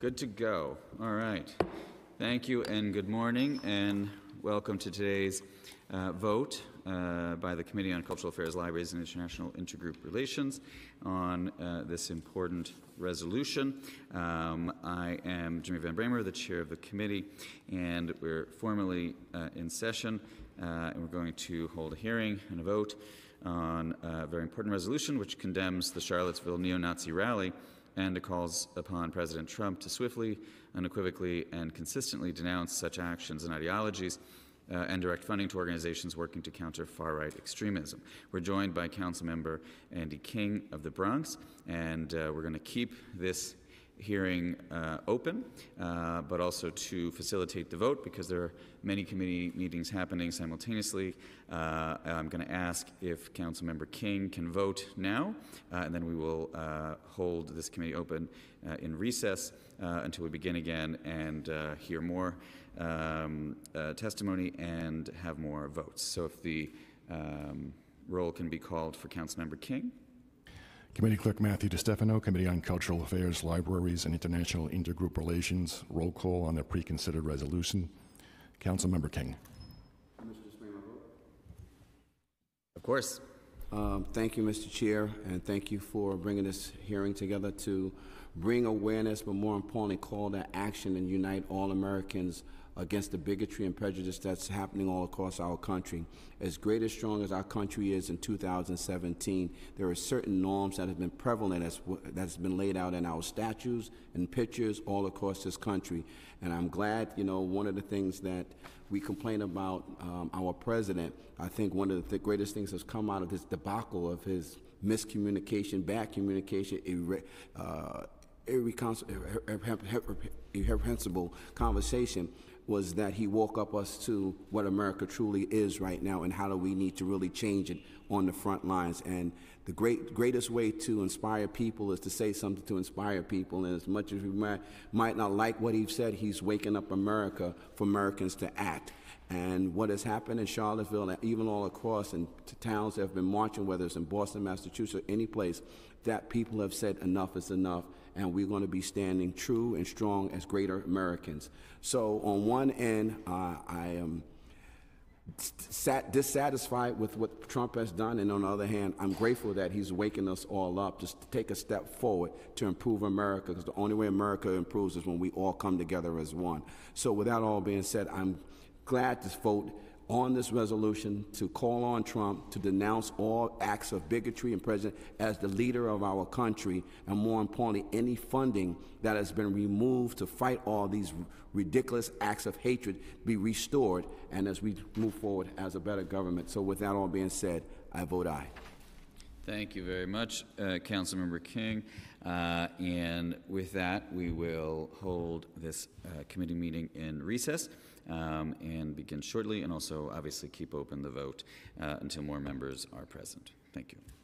Good to go. All right. Thank you and good morning and welcome to today's uh, vote uh, by the Committee on Cultural Affairs, Libraries and International Intergroup Relations on uh, this important resolution. Um, I am Jimmy Van Bramer, the chair of the committee, and we're formally uh, in session uh, and we're going to hold a hearing and a vote on a very important resolution which condemns the Charlottesville neo-Nazi rally and it calls upon President Trump to swiftly, unequivocally, and consistently denounce such actions and ideologies uh, and direct funding to organizations working to counter far right extremism. We're joined by Councilmember Andy King of the Bronx, and uh, we're going to keep this hearing uh, open, uh, but also to facilitate the vote because there are many committee meetings happening simultaneously. Uh, I'm going to ask if Councilmember King can vote now, uh, and then we will uh, hold this committee open uh, in recess until we begin again and hear more um, testimony and have more votes. So if the um, roll can be called for Councilmember King. Committee Clerk Matthew DiStefano, Committee on Cultural Affairs, Libraries, and International Intergroup Relations. Roll call on the pre-considered resolution. Councilmember King. Of course. Um, Thank you, Mr. Chair, and thank you for bringing this hearing together to bring awareness, but more importantly, call to action and unite all Americans against the bigotry and prejudice that's happening all across our country. As great as strong as our country is in 2017, there are certain norms that have been prevalent as that's been laid out in our statues and pictures all across this country. And I'm glad, you know, one of the things that we complain about um, our president, I think one of the th greatest things that's come out of this debacle of his miscommunication, bad communication, uh, irreprehensible conversation was that he woke up us to what America truly is right now and how do we need to really change it on the front lines. And the great, greatest way to inspire people is to say something to inspire people. And as much as we might, might not like what he said, he's waking up America for Americans to act. And what has happened in Charlottesville, and even all across in towns that have been marching, whether it's in Boston, Massachusetts, any place, that people have said enough is enough and we're going to be standing true and strong as greater Americans. So, on one end, uh, I am sat, dissatisfied with what Trump has done, and on the other hand, I'm grateful that he's waking us all up just to take a step forward to improve America, because the only way America improves is when we all come together as one. So, with that all being said, I'm glad to vote on this resolution to call on Trump to denounce all acts of bigotry and president as the leader of our country, and more importantly, any funding that has been removed to fight all these ridiculous acts of hatred be restored, and as we move forward as a better government. So, with that all being said, I vote aye. Thank you very much, uh, Councilmember King. Uh, and with that, we will hold this uh, committee meeting in recess um, and begin shortly, and also obviously keep open the vote uh, until more members are present. Thank you.